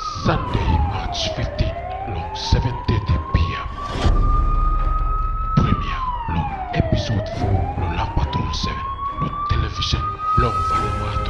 Sunday, March 15, long 7.30 p.m. Premiere, long episode 4, le Lamp Patrol 7, le Television, long Vanuatu.